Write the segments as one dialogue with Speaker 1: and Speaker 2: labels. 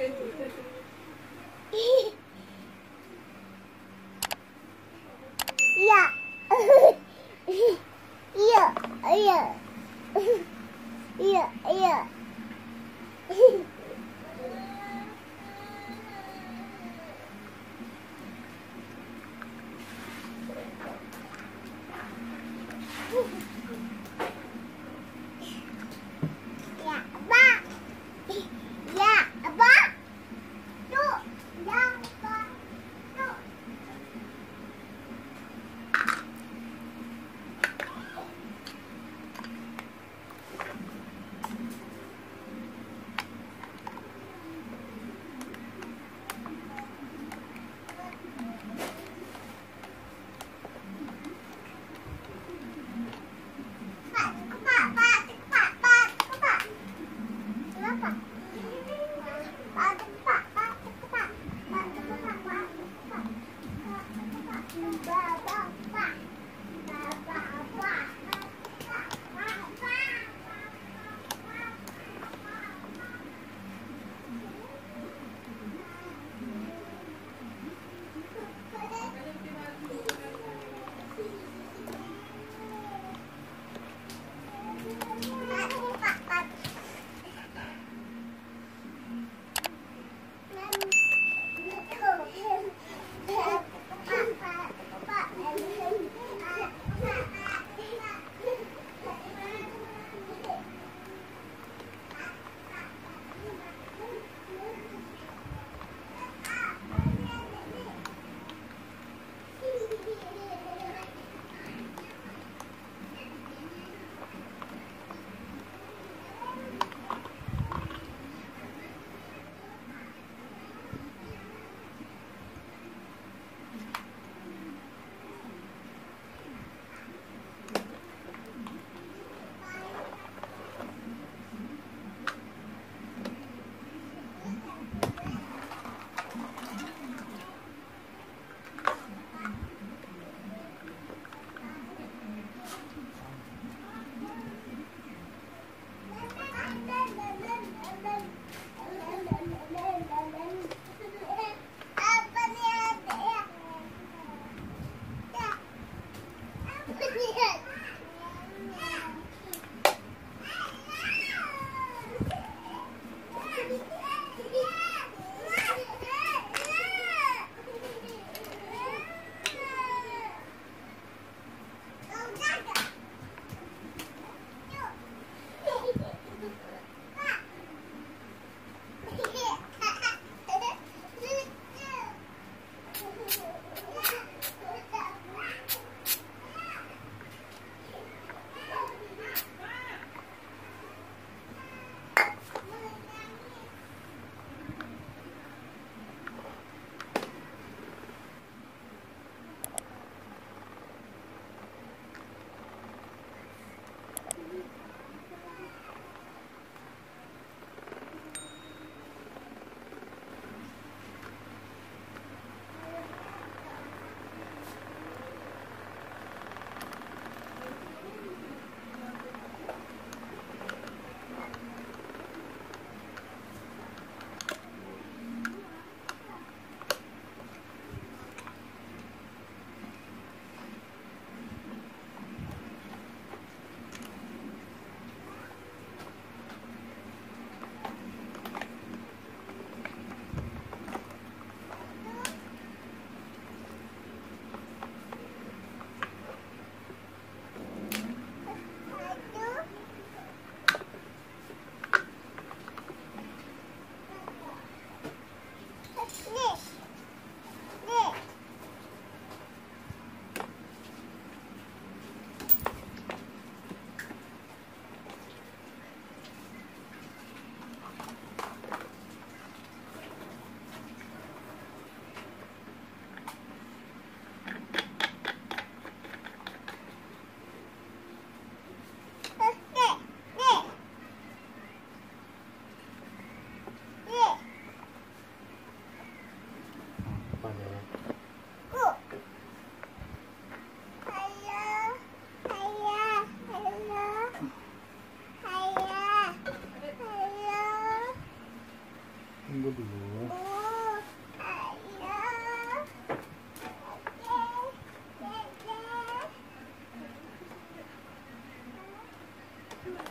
Speaker 1: Yeah.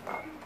Speaker 1: Bye.